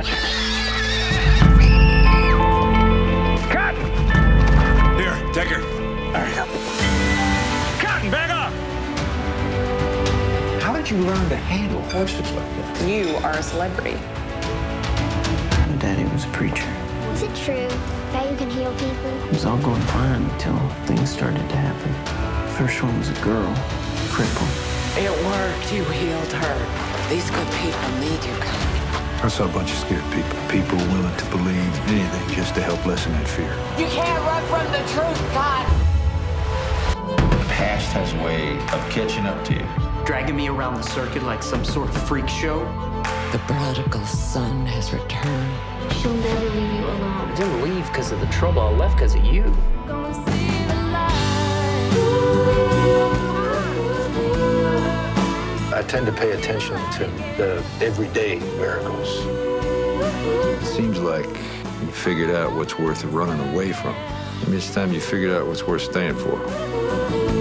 got you. I got you. Cotton! Here, take her. There you go. Cotton, back up! How did you learn to handle horses like that? You are a celebrity. My daddy was a preacher. Is it true that you can heal people? It was all going fine until things started to happen. First one was a girl, crippled. It worked. You healed her. These good people need you, Cotton. I saw a bunch of scared people. People willing to believe anything just to help lessen that fear. You can't run from the truth, God. The past has a way of catching up to you. Dragging me around the circuit like some sort of freak show. The prodigal son has returned. She'll never leave you alone. I didn't leave because of the trouble. I left because of you. I tend to pay attention to the everyday miracles. It seems like you figured out what's worth running away from. Maybe it's time you figured out what's worth staying for.